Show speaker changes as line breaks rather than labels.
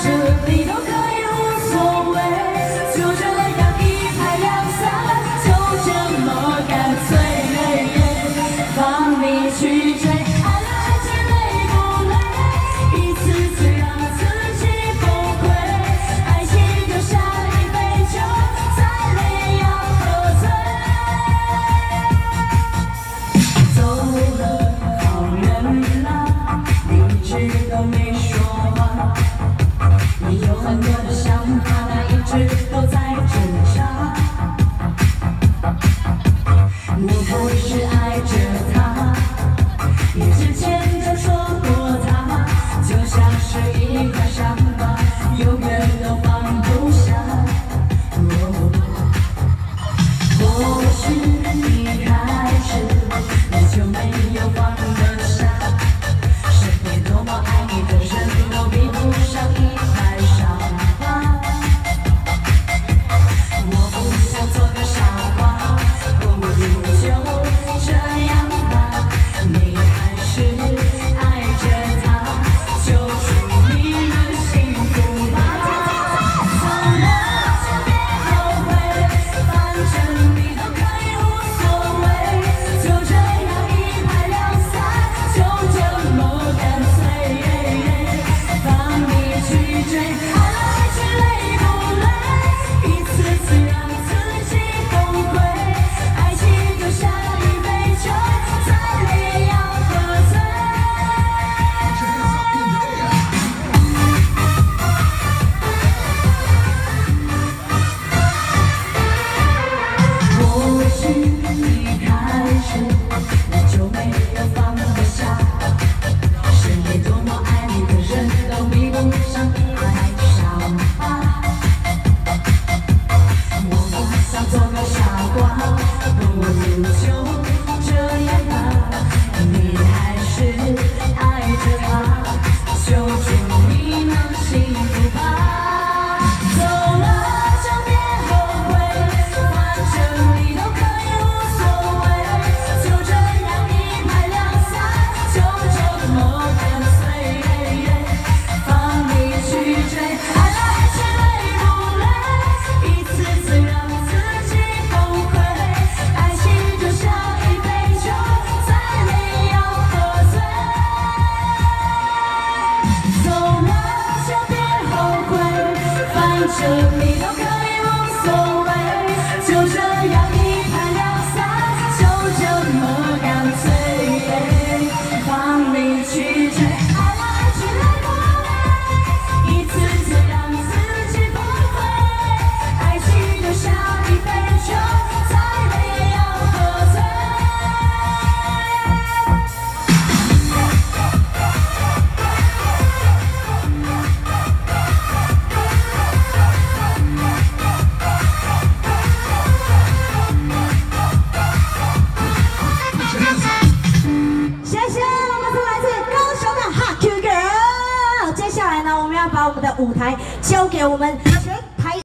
to be 不如酒着你都可以无所谓，就这样。
把我们的舞台交给我们